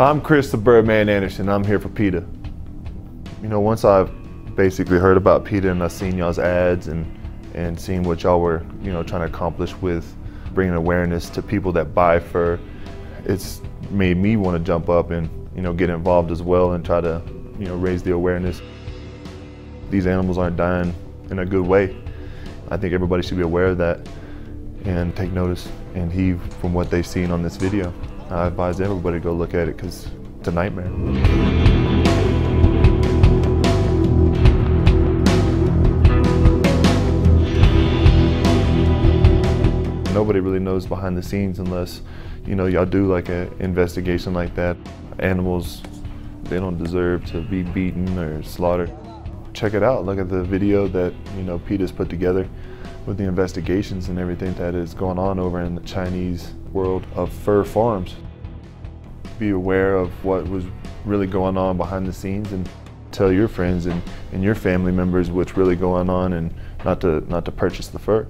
I'm Chris the Birdman Andersen. I'm here for PETA. You know, once I've basically heard about PETA and I've seen y'all's ads and, and seen what y'all were, you know, trying to accomplish with bringing awareness to people that buy fur, it's made me want to jump up and, you know, get involved as well and try to, you know, raise the awareness. These animals aren't dying in a good way. I think everybody should be aware of that and take notice and heave from what they've seen on this video. I advise everybody to go look at it because it's a nightmare. Nobody really knows behind the scenes unless, you know, y'all do like an investigation like that. Animals, they don't deserve to be beaten or slaughtered. Check it out, look at the video that, you know, PETA has put together with the investigations and everything that is going on over in the Chinese world of fur farms. Be aware of what was really going on behind the scenes and tell your friends and, and your family members what's really going on and not to, not to purchase the fur.